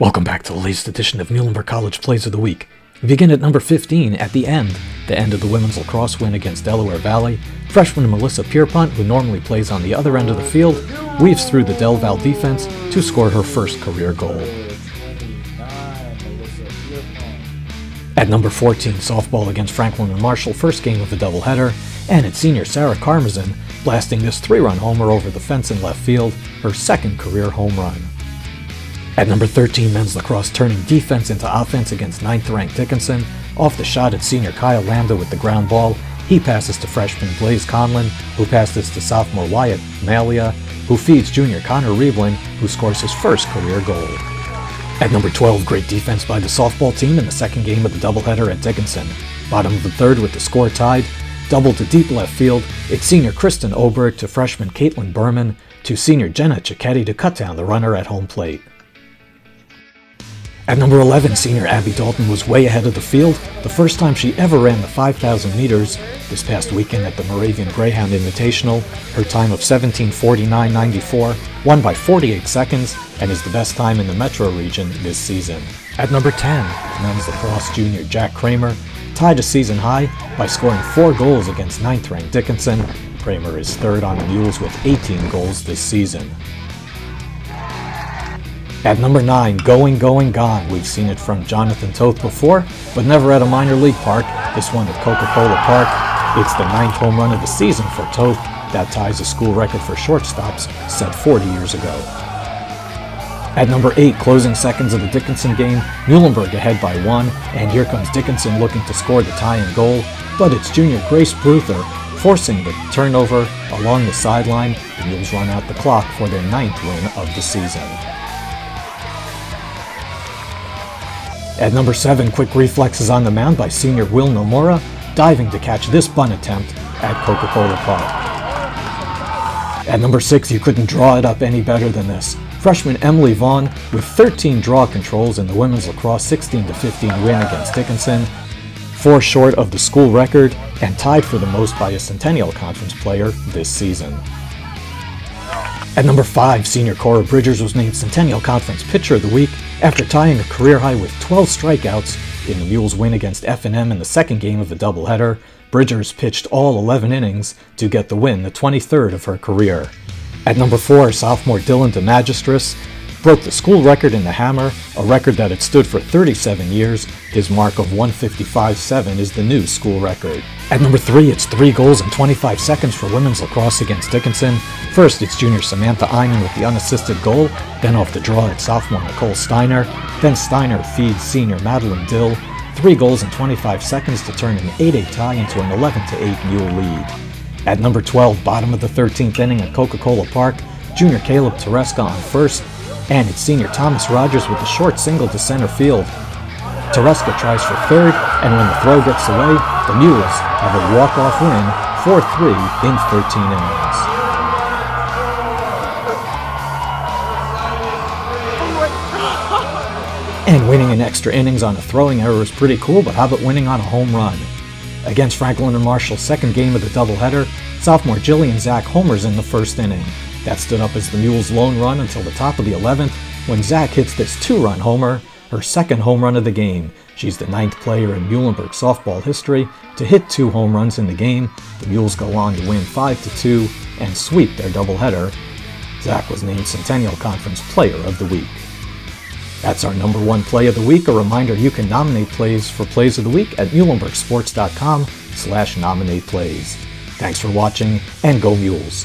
Welcome back to the latest edition of Muhlenberg College Plays of the Week. We begin at number 15 at the end, the end of the women's lacrosse win against Delaware Valley. Freshman Melissa Pierpont, who normally plays on the other end of the field, weaves through the Del Val defense to score her first career goal. At number 14, softball against Franklin and Marshall, first game of the doubleheader, and it's senior Sarah Karmazyn blasting this three-run homer over the fence in left field, her second career home run. At number 13, men's lacrosse turning defense into offense against 9th ranked Dickinson. Off the shot at senior Kyle Lando with the ground ball. He passes to freshman Blaze Conlan, who passes to sophomore Wyatt Malia, who feeds junior Connor Riebling, who scores his first career goal. At number 12, great defense by the softball team in the second game of the doubleheader at Dickinson. Bottom of the third with the score tied. Double to deep left field, it's senior Kristin Oberg to freshman Kaitlyn Buurman to senior Genna Cicchetti to cut down the runner at home plate. At number 11, senior Abby Dalton was way ahead of the field, the first time she ever ran the 5,000 meters this past weekend at the Moravian Greyhound Invitational. Her time of 17:49.94 won by 48 seconds and is the best time in the metro region this season. At number 10, men's lacrosse junior Jack Kraemer tied a season high by scoring four goals against ninth-ranked Dickinson. Kraemer is third on the Mules with 18 goals this season. At number 9, Going, Going, Gone. We've seen it from Jonathan Toth before, but never at a minor league park. This one at Coca-Cola Park. It's the ninth home run of the season for Toth. That ties a school record for shortstops set 40 years ago. At number 8, closing seconds of the Dickinson game, Muhlenberg ahead by one, and here comes Dickinson looking to score the tie-in goal, but it's junior Grace Bruther forcing the turnover along the sideline. The Mules run out the clock for their ninth win of the season. At number 7, quick reflexes on the mound by senior Will Nomura, diving to catch this bunt attempt at Coca-Cola Park. At number 6, you couldn't draw it up any better than this. Freshman Emily Vaughan with 13 draw controls in the women's lacrosse 16-15 win against Dickinson, four short of the school record, and tied for the most by a Centennial Conference player this season. At number 5, senior Cora Bridgers was named Centennial Conference Pitcher of the Week after tying a career high with 12 strikeouts in the Mules' win against F&M in the second game of the doubleheader. Bridgers pitched all 11 innings to get the win, the 23rd of her career. At number 4, sophomore Dylan DeMagistris broke the school record in the hammer, a record that had stood for 37 years. His mark of 155.7 is the new school record. At number 3, it's 3 goals in 25 seconds for women's lacrosse against Dickinson. First, it's junior Samantha Eynon with the unassisted goal, then off the draw it's sophomore Nicole Steiner, then Steiner feeds senior Madeline Dill. 3 goals in 25 seconds to turn an 8-8 tie into an 11-8 Mule lead. At number 12, bottom of the 13th inning at Coca-Cola Park, junior Caleb Tereska on first, and it's senior Thomas Rodgers with a short single to center field. Tereska tries for third, and when the throw gets away, the Mules have a walk-off win, 4-3 in 13 innings. And winning in extra innings on a throwing error is pretty cool, but how about winning on a home run? Against Franklin and Marshall's second game of the doubleheader, sophomore Gillian Zack homers in the first inning. That stood up as the Mules' lone run until the top of the 11th when Zack hits this two-run homer, her second home run of the game. She's the ninth player in Muhlenberg softball history to hit two home runs in the game. The Mules go on to win 5-2 and sweep their doubleheader. Zack was named Centennial Conference Player of the Week. That's our number one play of the week. A reminder you can nominate plays for plays of the week at muhlenbergsports.com slash nominate plays. Thanks for watching and go Mules.